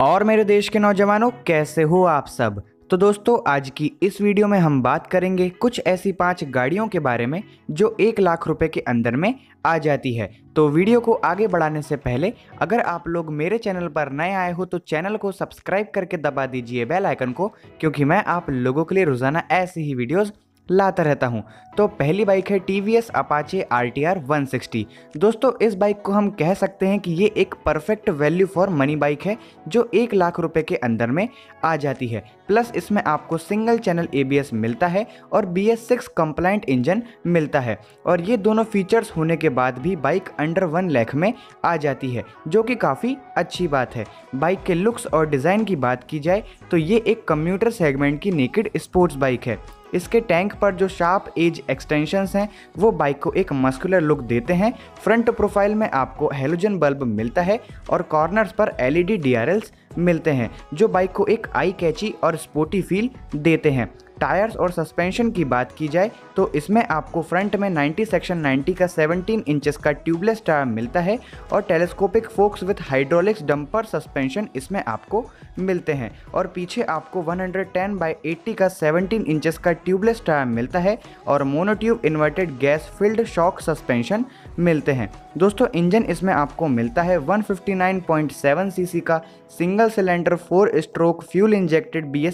और मेरे देश के नौजवानों, कैसे हो आप सब? तो दोस्तों, आज की इस वीडियो में हम बात करेंगे कुछ ऐसी पाँच गाड़ियों के बारे में जो एक लाख रुपए के अंदर में आ जाती है। तो वीडियो को आगे बढ़ाने से पहले, अगर आप लोग मेरे चैनल पर नए आए हो तो चैनल को सब्सक्राइब करके दबा दीजिए बेल आइकन को, क्योंकि मैं आप लोगों के लिए रोज़ाना ऐसी ही वीडियोज़ लाता रहता हूँ। तो पहली बाइक है T V S Apache R T R one sixty दोस्तों, इस बाइक को हम कह सकते हैं कि ये एक perfect value for money bike है, जो एक लाख रुपए के अंदर में आ जाती है। प्लस इसमें आपको single channel A B S मिलता है और B S six compliant engine मिलता है। और ये दोनों फीचर्स होने के बाद भी बाइक अंडर वन लैख में आ जाती है, जो कि काफ़ी अच्छी बात है। बाइक के लुक्स और डिज़ाइन की बात की जाए तो ये एक कम्यूटर सेगमेंट की नेकेड स्पोर्ट्स बाइक है। इसके टैंक पर जो शार्प एज एक्सटेंशंस हैं, वो बाइक को एक मस्कुलर लुक देते हैं। फ्रंट प्रोफ़ाइल में आपको हेलोजन बल्ब मिलता है और कॉर्नर्स पर एलईडी डीआरएल्स मिलते हैं, जो बाइक को एक आई कैची और स्पोर्टी फील देते हैं। टायर्स और सस्पेंशन की बात की जाए तो इसमें आपको फ्रंट में 90 सेक्शन 90 का 17 इंचेस का ट्यूबलेस टायर मिलता है और telescopic forks with hydraulics damper suspension इसमें आपको मिलते हैं। और पीछे आपको 110 बाई 80 का 17 इंचेस का ट्यूबलेस टायर मिलता है और monotube inverted gas filled shock suspension मिलते हैं। दोस्तों, इंजन इसमें आपको मिलता है 159.7 सीसी का single cylinder four stroke fuel injected B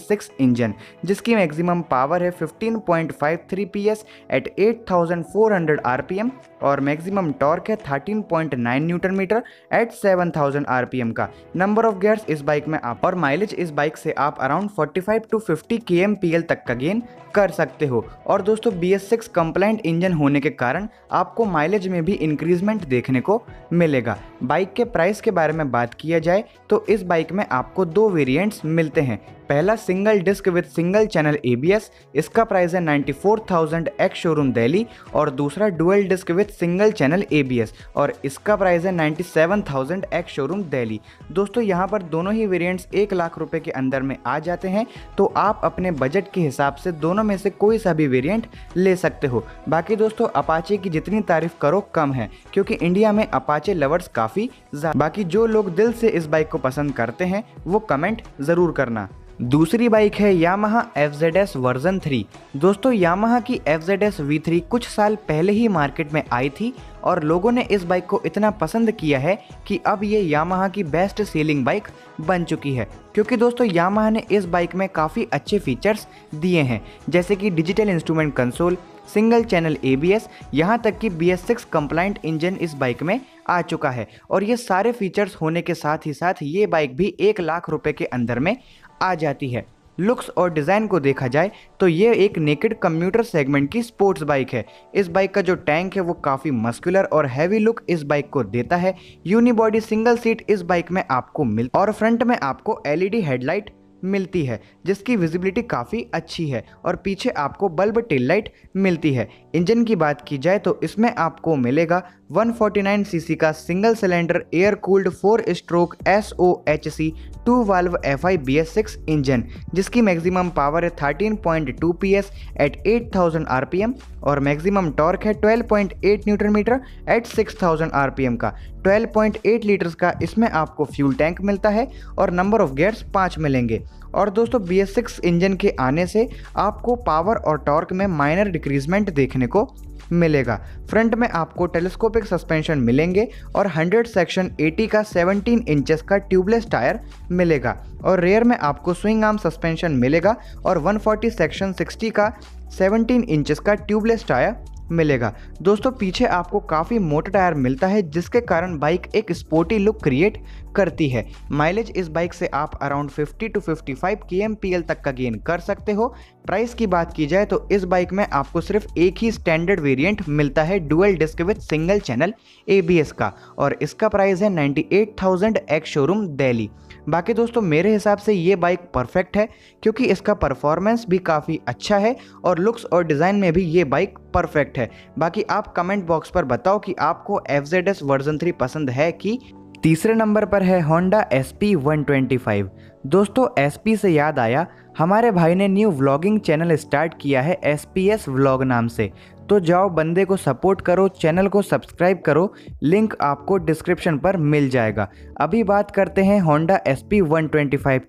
engine, जिसकी मैक्सिमम पावर है 15.53 पीएस एट 8400 आरपीएम और मैक्सिमम टॉर्क है 13.9 न्यूटन मीटर एट 7000 आरपीएम का। नंबर ऑफ़ गियर्स इस बाइक में आप और माइलेज इस बाइक से आप अराउंड 45 टू 50 के तक का गेन कर सकते हो। और दोस्तों B S six compliant engine होने के कारण आपको माइलेज में भी इंक्रीजमेंट देखने को मिलेगा। बाइक के प्राइस के बारे में बात किया जाए तो इस बाइक में आपको दो वेरिएंट्स मिलते हैं। पहला single disc with single channel ABS इसका प्राइस है 94,000 एक्स शोरूम दिल्ली और दूसरा dual disc with single channel ABS और इसका प्राइस है 97,000 एक्स शोरूम दिल्ली दोस्तों यहाँ पर दोनों ही वेरिएंट्स एक लाख रुपए के अंदर में आ जाते हैं तो आप अपने बजट के हिसाब से दोनों में से कोई सा भी वेरियंट ले सकते हो। बाकी दोस्तों अपाचे की जितनी तारीफ़ करो कम है क्योंकि इंडिया में अपाचे लवर्स काफ़ी बाकी जो लोग दिल से इस बाइक को पसंद करते हैं वो कमेंट ज़रूर करना। दूसरी बाइक है यामाहा एफ़ वर्जन थ्री। दोस्तों, यामाहा की एफ़ जेड कुछ साल पहले ही मार्केट में आई थी और लोगों ने इस बाइक को इतना पसंद किया है कि अब ये यामाहा की बेस्ट सेलिंग बाइक बन चुकी है। क्योंकि दोस्तों, यामाहा ने इस बाइक में काफ़ी अच्छे फीचर्स दिए हैं, जैसे कि digital instrument console, single channel A B S यहाँ तक कि B S six compliant engine इस बाइक में आ चुका है। और ये सारे फीचर्स होने के साथ ही साथ ये बाइक भी एक लाख रुपए के अंदर में आ जाती है। लुक्स और डिज़ाइन को देखा जाए तो ये एक नेकेड कम्यूटर सेगमेंट की स्पोर्ट्स बाइक है। इस बाइक का जो टैंक है, वो काफ़ी मस्कुलर और हैवी लुक इस बाइक को देता है। यूनिबॉडी सिंगल सीट इस बाइक में आपको मिल और फ्रंट में आपको एलईडी हेडलाइट मिलती है, जिसकी विजिबिलिटी काफ़ी अच्छी है और पीछे आपको बल्ब टेल लाइट मिलती है। इंजन की बात की जाए तो इसमें आपको मिलेगा 149 सीसी का single cylinder air cooled four stroke S O H C two valve F I B S six engine जिसकी मैक्सिमम पावर है 13.2 पी एस एट 8000 आरपीएम और मैक्सिमम टॉर्क है 12.8 न्यूटन मीटर एट 6000 आरपीएम का। 12.8 litres का इसमें आपको fuel tank मिलता है और नंबर ऑफ़ गेयर्स पाँच मिलेंगे। और दोस्तों बी एस सिक्स इंजन के आने से आपको पावर और टॉर्क में माइनर डिक्रीजमेंट देखने को मिलेगा। फ्रंट में आपको टेलीस्कोपिक सस्पेंशन मिलेंगे और 100 सेक्शन 80 का 17 इंचेस का ट्यूबलेस टायर मिलेगा। और रेयर में आपको स्विंग आर्म सस्पेंशन मिलेगा और 140 सेक्शन 60 का 17 इंचेस का ट्यूबलेस टायर मिलेगा। दोस्तों पीछे आपको काफ़ी मोटा टायर मिलता है जिसके कारण बाइक एक स्पोर्टी लुक क्रिएट करती है। माइलेज इस बाइक से आप अराउंड 50 टू 55 के एम पी एल तक का गेन कर सकते हो। प्राइस की बात की जाए तो इस बाइक में आपको सिर्फ़ एक ही स्टैंडर्ड वेरिएंट मिलता है dual disc with single channel ABS का। और इसका प्राइस है 98,000 एक्स शोरूम दिल्ली बाकी दोस्तों, मेरे हिसाब से ये बाइक परफेक्ट है, क्योंकि इसका परफॉर्मेंस भी काफ़ी अच्छा है और लुक्स और डिज़ाइन में भी ये बाइक परफेक्ट है। बाकी आप कमेंट बॉक्स पर बताओ कि आपको F Z S version three पसंद है कि तीसरे नंबर पर है Honda S P one twenty five दोस्तों एस पी से याद आया, हमारे भाई ने न्यू व्लॉगिंग चैनल स्टार्ट किया है एस पी एस व्लॉग नाम से। तो जाओ, बंदे को सपोर्ट करो, चैनल को सब्सक्राइब करो, लिंक आपको डिस्क्रिप्शन पर मिल जाएगा। अभी बात करते हैं होंडा एस पी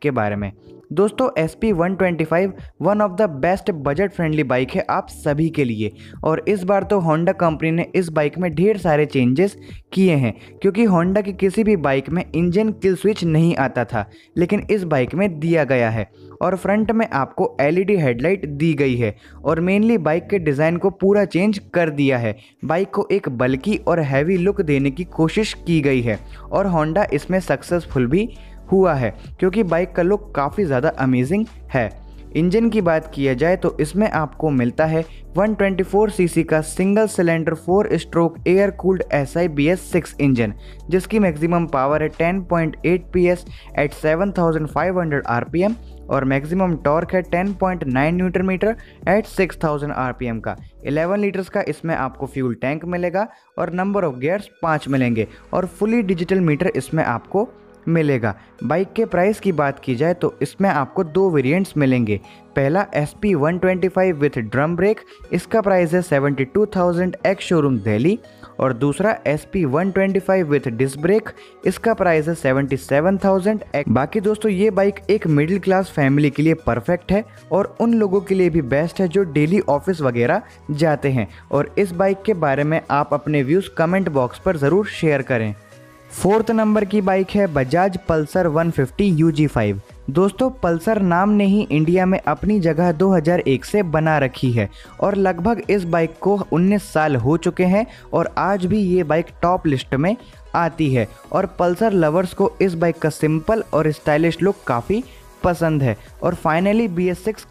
के बारे में। दोस्तों S P one twenty five one of the best budget friendly bike है आप सभी के लिए। और इस बार तो होंडा कंपनी ने इस बाइक में ढेर सारे चेंजेस किए हैं, क्योंकि होंडा की किसी भी बाइक में इंजन किल स्विच नहीं आता था, लेकिन इस बाइक में दिया गया है। और फ्रंट में आपको एलईडी हेडलाइट दी गई है, और मेनली बाइक के डिज़ाइन को पूरा चेंज कर दिया है। बाइक को एक बल्कि और हैवी लुक देने की कोशिश की गई है, और होंडा इसमें सक्सेसफुल भी हुआ है, क्योंकि बाइक का लुक काफ़ी ज़्यादा अमेजिंग है। इंजन की बात किया जाए तो इसमें आपको मिलता है 124 सीसी का single cylinder four stroke air cooled S I B S six engine, जिसकी मैक्सिमम पावर है 10.8 पीएस एट 7500 आरपीएम और मैक्सिमम टॉर्क है 10.9 न्यूटन मीटर एट 6000 आरपीएम का। 11 लीटर्स का इसमें आपको फ्यूल टैंक मिलेगा और नंबर ऑफ़ गियर्स पाँच मिलेंगे और फुली डिजिटल मीटर इसमें आपको मिलेगा। बाइक के प्राइस की बात की जाए तो इसमें आपको दो वेरिएंट्स मिलेंगे। पहला S P one twenty five with drum brake इसका प्राइस है seventy two thousand ex showroom Delhi. और दूसरा S P one twenty five with disc brake इसका प्राइस है सेवेंटी सेवन थाउज़ेंड बाकी दोस्तों, ये बाइक एक मिडिल क्लास फैमिली के लिए परफेक्ट है और उन लोगों के लिए भी बेस्ट है जो डेली ऑफ़िस वगैरह जाते हैं। और इस बाइक के बारे में आप अपने व्यूज़ कमेंट बॉक्स पर ज़रूर शेयर करें। फोर्थ नंबर की बाइक है बजाज पल्सर 150 UG5 दोस्तों, पल्सर नाम ने ही इंडिया में अपनी जगह 2001 से बना रखी है और लगभग इस बाइक को 19 साल हो चुके हैं और आज भी ये बाइक टॉप लिस्ट में आती है और पल्सर लवर्स को इस बाइक का सिंपल और स्टाइलिश लुक काफ़ी पसंद है और finally B S six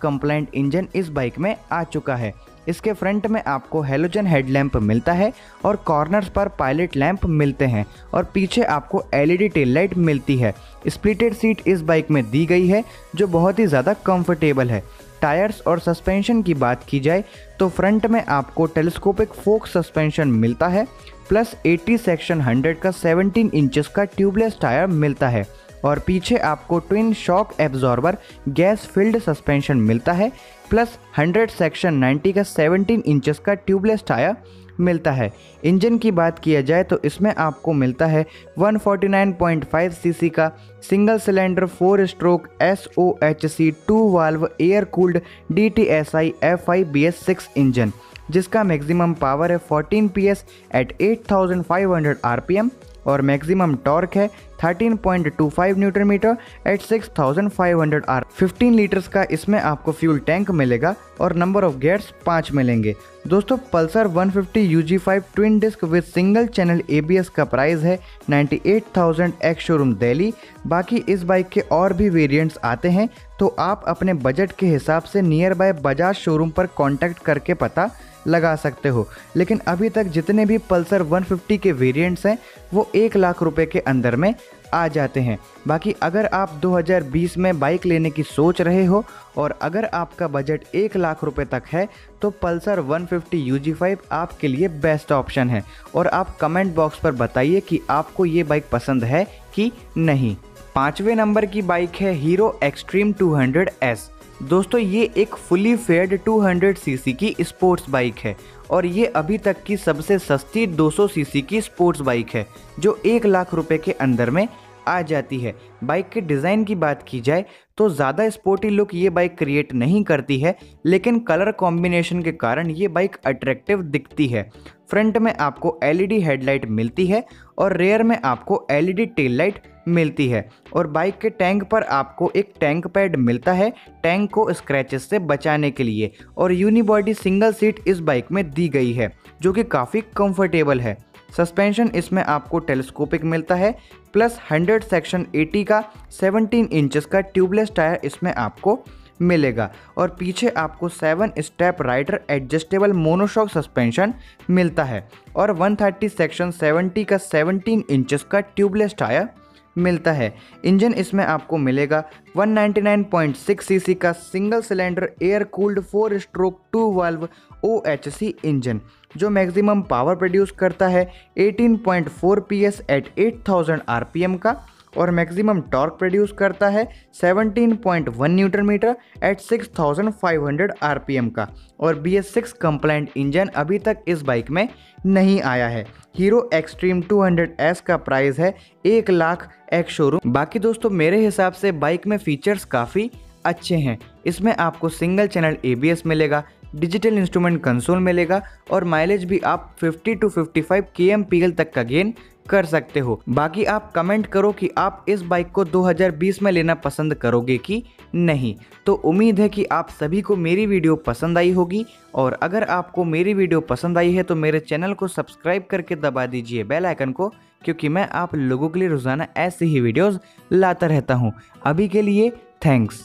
engine इस बाइक में आ चुका है। इसके फ्रंट में आपको हेलोजन हेडलैम्प मिलता है और कॉर्नर्स पर पायलट लैंप मिलते हैं और पीछे आपको एलईडी टेल लाइट मिलती है। स्प्लिटेड सीट इस बाइक में दी गई है, जो बहुत ही ज़्यादा कंफर्टेबल है। टायर्स और सस्पेंशन की बात की जाए तो फ्रंट में आपको टेलीस्कोपिक फोक सस्पेंशन मिलता है प्लस 80 सेक्शन 100 का 17 इंचेस का ट्यूबलेस टायर मिलता है। और पीछे आपको twin shock absorber gas filled suspension मिलता है प्लस 100 सेक्शन 90 का 17 इंचेस का ट्यूबलेस टायर मिलता है। इंजन की बात किया जाए तो इसमें आपको मिलता है 149.5 सीसी का single cylinder four stroke S O H C two valve air cooled D T S I F I B S six engine जिसका मैक्सिमम पावर है 14 पी एस एट 8500 आरपीएम और मैक्सिमम टॉर्क है 13.25 newton metre at 6500 R 15 litres का इसमें आपको fuel tank मिलेगा और number of gears पाँच मिलेंगे। दोस्तों Pulsar 150 UG5 twin disc with single channel ABS का प्राइस है 98,000 एक्स शोरूम दिल्ली बाकी इस बाइक के और भी वेरिएंट्स आते हैं तो आप अपने बजट के हिसाब से नियर बाय बजाज शोरूम पर कॉन्टैक्ट करके पता लगा सकते हो। लेकिन अभी तक जितने भी पल्सर 150 के वेरिएंट्स हैं, वो एक लाख रुपए के अंदर में आ जाते हैं। बाकी अगर आप 2020 में बाइक लेने की सोच रहे हो और अगर आपका बजट एक लाख रुपए तक है तो पल्सर 150 UG5 आपके लिए बेस्ट ऑप्शन है। और आप कमेंट बॉक्स पर बताइए कि आपको ये बाइक पसंद है कि नहीं। पाँचवें नंबर की बाइक है हीरो एक्सट्रीम 200S दोस्तों, ये एक फुली फेयर्ड 200 सीसी की स्पोर्ट्स बाइक है और ये अभी तक की सबसे सस्ती 200 सीसी की स्पोर्ट्स बाइक है, जो एक लाख रुपए के अंदर में आ जाती है। बाइक के डिज़ाइन की बात की जाए तो ज़्यादा स्पोर्टी लुक ये बाइक क्रिएट नहीं करती है, लेकिन कलर कॉम्बिनेशन के कारण ये बाइक अट्रैक्टिव दिखती है। फ्रंट में आपको एलईडी हेडलाइट मिलती है और रेयर में आपको एलईडी टेल लाइट मिलती है और बाइक के टैंक पर आपको एक टैंक पैड मिलता है टैंक को स्क्रैचेस से बचाने के लिए और यूनिबॉडी सिंगल सीट इस बाइक में दी गई है, जो कि काफ़ी कंफर्टेबल है। सस्पेंशन इसमें आपको टेलीस्कोपिक मिलता है, प्लस 100 सेक्शन 80 का 17 इंचेस का ट्यूबलेस टायर इसमें आपको मिलेगा। और पीछे आपको seven step rider adjustable monoshock suspension मिलता है। और 130 सेक्शन 70 का 17 इंचेस का ट्यूबलेस टायर मिलता है। इंजन इसमें आपको मिलेगा। 199.6 सीसी का single cylinder, air cooled, four stroke, two valve OHC engine, जो मैक्सिमम पावर प्रोड्यूस करता है। 18.4 पीएस एट 8000 आरपीएम का। और मैक्सिमम टॉर्क प्रोड्यूस करता है 17.1 न्यूटन मीटर एट 6500 आरपीएम का। और B S six compliant engine अभी तक इस बाइक में नहीं आया है। हीरो एक्सट्रीम 200S का प्राइस है एक लाख एक शोरूम बाकी दोस्तों, मेरे हिसाब से बाइक में फीचर्स काफ़ी अच्छे हैं। इसमें आपको सिंगल चैनल एबीएस मिलेगा डिजिटल इंस्ट्रूमेंट कंसोल मिलेगा और माइलेज भी आप 50 टू 55 के तक का गेन कर सकते हो। बाकी आप कमेंट करो कि आप इस बाइक को 2020 में लेना पसंद करोगे कि नहीं। तो उम्मीद है कि आप सभी को मेरी वीडियो पसंद आई होगी और अगर आपको मेरी वीडियो पसंद आई है तो मेरे चैनल को सब्सक्राइब करके दबा दीजिए बेल आइकन को, क्योंकि मैं आप लोगों के लिए रोज़ाना ऐसे ही वीडियोज़ लाता रहता हूँ। अभी के लिए थैंक्स